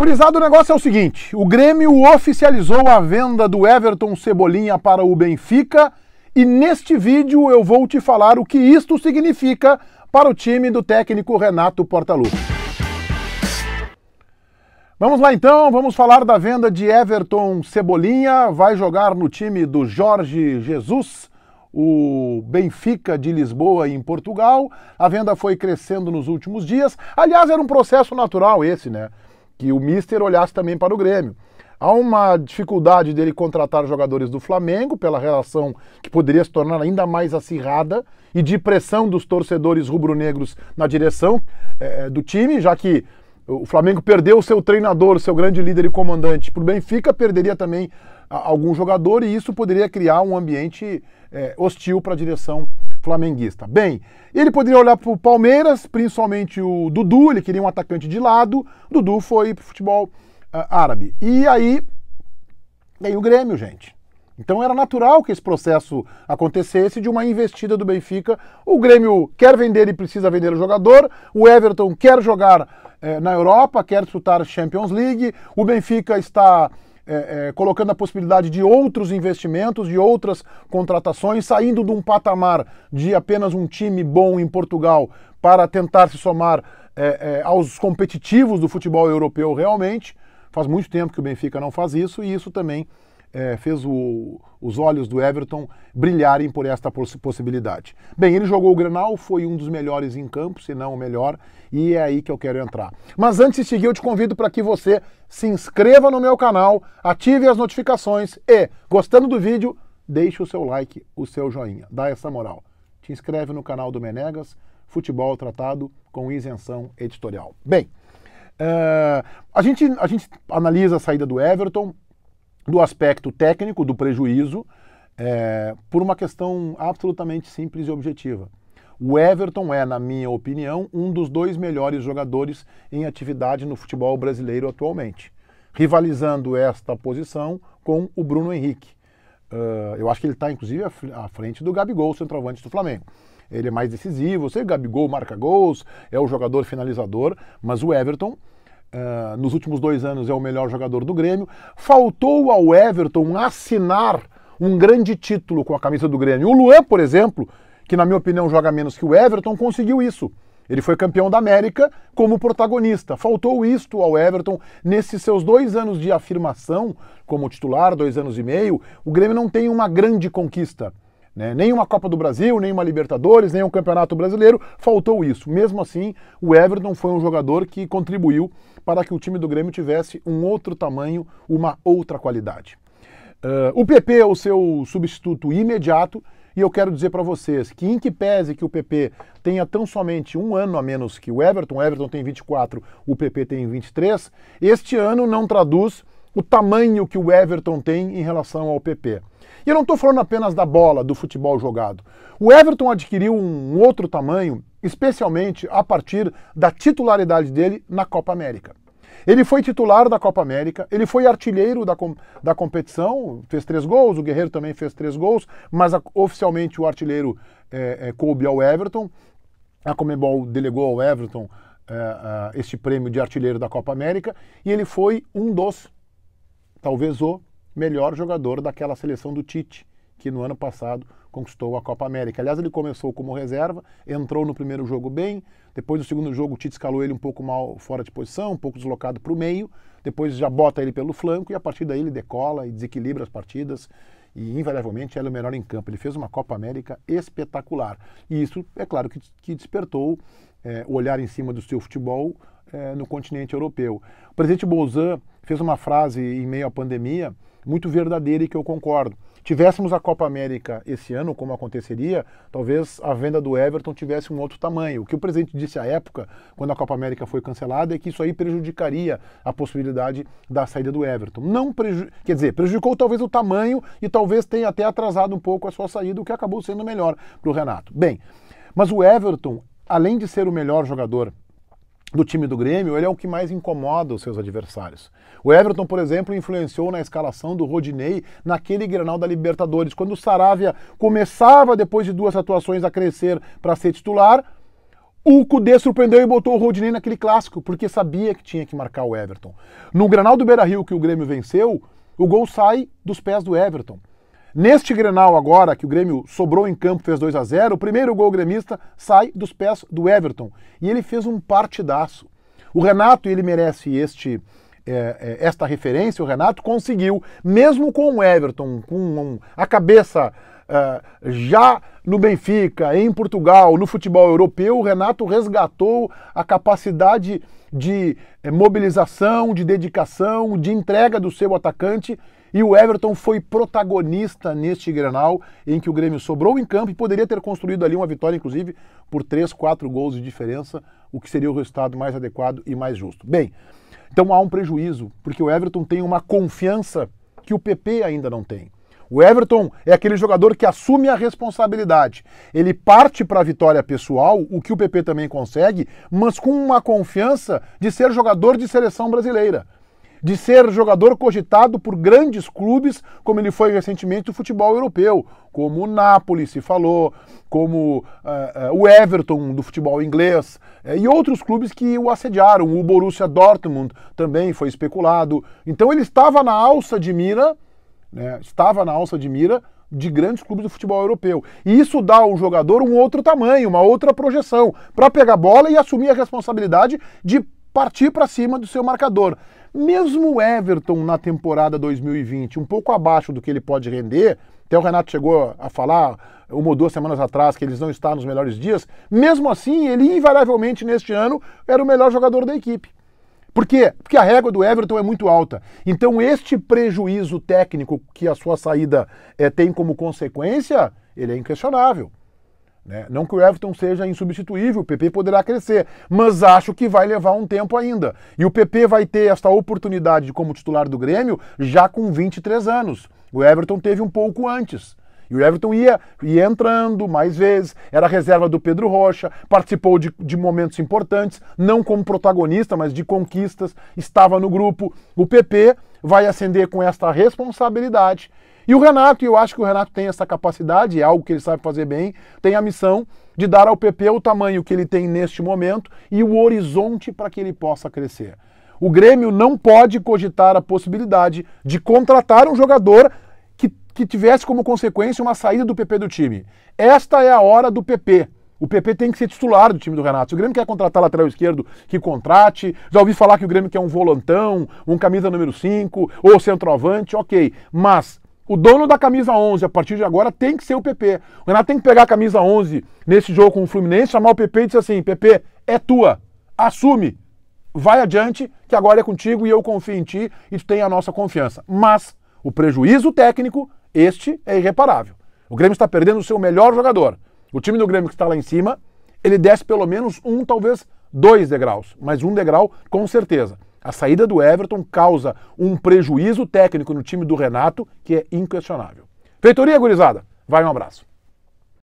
Curizado, o negócio é o seguinte: o Grêmio oficializou a venda do Everton Cebolinha para o Benfica e neste vídeo eu vou te falar o que isto significa para o time do técnico Renato Portaluppi. Vamos lá então, vamos falar da venda de Everton Cebolinha, vai jogar no time do Jorge Jesus, o Benfica de Lisboa em Portugal. A venda foi crescendo nos últimos dias. Aliás, era um processo natural esse, né? Que o Mister olhasse também para o Grêmio. Há uma dificuldade dele contratar jogadores do Flamengo, pela relação que poderia se tornar ainda mais acirrada, e de pressão dos torcedores rubro-negros na direção é, do time, já que o Flamengo perdeu o seu treinador, seu grande líder e comandante para o Benfica, perderia também algum jogador e isso poderia criar um ambiente é, hostil para a direção flamenguista. Bem, ele poderia olhar para o Palmeiras, principalmente o Dudu, ele queria um atacante de lado, Dudu foi para o futebol uh, árabe. E aí tem o Grêmio, gente. Então era natural que esse processo acontecesse de uma investida do Benfica. O Grêmio quer vender e precisa vender o jogador, o Everton quer jogar eh, na Europa, quer disputar Champions League, o Benfica está é, é, colocando a possibilidade de outros investimentos, de outras contratações, saindo de um patamar de apenas um time bom em Portugal para tentar se somar é, é, aos competitivos do futebol europeu realmente. Faz muito tempo que o Benfica não faz isso e isso também é, fez o, os olhos do Everton brilharem por esta poss possibilidade. Bem, ele jogou o Grenal, foi um dos melhores em campo, se não o melhor, e é aí que eu quero entrar. Mas antes de seguir, eu te convido para que você se inscreva no meu canal, ative as notificações e, gostando do vídeo, deixe o seu like, o seu joinha, dá essa moral. Te inscreve no canal do Menegas, Futebol Tratado com isenção editorial. Bem, uh, a, gente, a gente analisa a saída do Everton, do aspecto técnico do prejuízo é, por uma questão absolutamente simples e objetiva. O Everton é, na minha opinião, um dos dois melhores jogadores em atividade no futebol brasileiro atualmente, rivalizando esta posição com o Bruno Henrique. Uh, eu acho que ele está, inclusive, à frente do Gabigol, centroavante do Flamengo. Ele é mais decisivo, sei Gabigol marca gols, é o jogador finalizador, mas o Everton Uh, nos últimos dois anos é o melhor jogador do Grêmio. Faltou ao Everton assinar um grande título com a camisa do Grêmio. O Luan, por exemplo, que na minha opinião joga menos que o Everton, conseguiu isso. Ele foi campeão da América como protagonista. Faltou isto ao Everton nesses seus dois anos de afirmação como titular, dois anos e meio. O Grêmio não tem uma grande conquista. Né? Nem uma Copa do Brasil, nem uma Libertadores, nem um Campeonato Brasileiro, faltou isso. Mesmo assim, o Everton foi um jogador que contribuiu para que o time do Grêmio tivesse um outro tamanho, uma outra qualidade. Uh, o PP é o seu substituto imediato e eu quero dizer para vocês que, em que pese que o PP tenha tão somente um ano a menos que o Everton, o Everton tem 24, o PP tem 23, este ano não traduz o tamanho que o Everton tem em relação ao PP. E eu não estou falando apenas da bola, do futebol jogado. O Everton adquiriu um outro tamanho, especialmente a partir da titularidade dele na Copa América. Ele foi titular da Copa América, ele foi artilheiro da, com, da competição, fez três gols, o Guerreiro também fez três gols, mas a, oficialmente o artilheiro é, é, coube ao Everton. A Comebol delegou ao Everton é, este prêmio de artilheiro da Copa América e ele foi um dos, talvez o melhor jogador daquela seleção do Tite, que no ano passado conquistou a Copa América. Aliás, ele começou como reserva, entrou no primeiro jogo bem, depois do segundo jogo o Tite escalou ele um pouco mal fora de posição, um pouco deslocado para o meio, depois já bota ele pelo flanco e a partir daí ele decola e desequilibra as partidas e invariavelmente é o melhor em campo. Ele fez uma Copa América espetacular. E isso, é claro, que, que despertou é, o olhar em cima do seu futebol é, no continente europeu. O presidente Bolzan fez uma frase em meio à pandemia muito verdadeira e que eu concordo. Tivéssemos a Copa América esse ano, como aconteceria, talvez a venda do Everton tivesse um outro tamanho. O que o presidente disse à época, quando a Copa América foi cancelada, é que isso aí prejudicaria a possibilidade da saída do Everton. Não preju... Quer dizer, prejudicou talvez o tamanho e talvez tenha até atrasado um pouco a sua saída, o que acabou sendo melhor para o Renato. Bem, mas o Everton, além de ser o melhor jogador do time do Grêmio, ele é o que mais incomoda os seus adversários. O Everton, por exemplo, influenciou na escalação do Rodinei naquele Grenal da Libertadores, quando o Saravia começava, depois de duas atuações, a crescer para ser titular, o Cudê surpreendeu e botou o Rodinei naquele clássico, porque sabia que tinha que marcar o Everton. No Granal do Beira-Rio que o Grêmio venceu, o gol sai dos pés do Everton. Neste Grenal agora, que o Grêmio sobrou em campo, fez 2 a 0 o primeiro gol gremista sai dos pés do Everton. E ele fez um partidaço. O Renato, ele merece este é, é, esta referência, o Renato conseguiu, mesmo com o Everton, com um, a cabeça uh, já no Benfica, em Portugal, no futebol europeu, o Renato resgatou a capacidade de é, mobilização, de dedicação, de entrega do seu atacante. E o Everton foi protagonista neste Grenal, em que o Grêmio sobrou em campo e poderia ter construído ali uma vitória, inclusive, por 3, 4 gols de diferença, o que seria o resultado mais adequado e mais justo. Bem, então há um prejuízo, porque o Everton tem uma confiança que o PP ainda não tem. O Everton é aquele jogador que assume a responsabilidade. Ele parte para a vitória pessoal, o que o PP também consegue, mas com uma confiança de ser jogador de seleção brasileira de ser jogador cogitado por grandes clubes, como ele foi recentemente do futebol europeu, como o Napoli se falou, como uh, uh, o Everton do futebol inglês uh, e outros clubes que o assediaram. O Borussia Dortmund também foi especulado. Então ele estava na alça de mira, né, estava na alça de mira de grandes clubes do futebol europeu. E isso dá ao jogador um outro tamanho, uma outra projeção, para pegar a bola e assumir a responsabilidade de partir para cima do seu marcador. Mesmo o Everton na temporada 2020, um pouco abaixo do que ele pode render, até o Renato chegou a falar uma ou duas semanas atrás que eles não estão nos melhores dias, mesmo assim, ele invariavelmente neste ano era o melhor jogador da equipe. Por quê? Porque a régua do Everton é muito alta. Então, este prejuízo técnico que a sua saída é, tem como consequência, ele é inquestionável. Né? Não que o Everton seja insubstituível, o PP poderá crescer, mas acho que vai levar um tempo ainda. E o PP vai ter esta oportunidade como titular do Grêmio já com 23 anos. O Everton teve um pouco antes. E o Everton ia, ia entrando mais vezes, era reserva do Pedro Rocha, participou de, de momentos importantes, não como protagonista, mas de conquistas, estava no grupo. O PP vai ascender com esta responsabilidade e o Renato, eu acho que o Renato tem essa capacidade, é algo que ele sabe fazer bem, tem a missão de dar ao PP o tamanho que ele tem neste momento e o horizonte para que ele possa crescer. O Grêmio não pode cogitar a possibilidade de contratar um jogador que tivesse como consequência uma saída do PP do time. Esta é a hora do PP. O PP tem que ser titular do time do Renato. Se o Grêmio quer contratar lateral esquerdo, que contrate. Já ouvi falar que o Grêmio quer um volantão, um camisa número 5, ou centroavante, ok. Mas o dono da camisa 11, a partir de agora, tem que ser o PP. O Renato tem que pegar a camisa 11 nesse jogo com o Fluminense, chamar o PP e dizer assim: PP, é tua, assume, vai adiante, que agora é contigo e eu confio em ti e tu tem a nossa confiança. Mas o prejuízo técnico, este é irreparável. O Grêmio está perdendo o seu melhor jogador. O time do Grêmio que está lá em cima, ele desce pelo menos um, talvez dois degraus, mas um degrau com certeza. A saída do Everton causa um prejuízo técnico no time do Renato que é inquestionável. Feitoria, gurizada. Vai um abraço.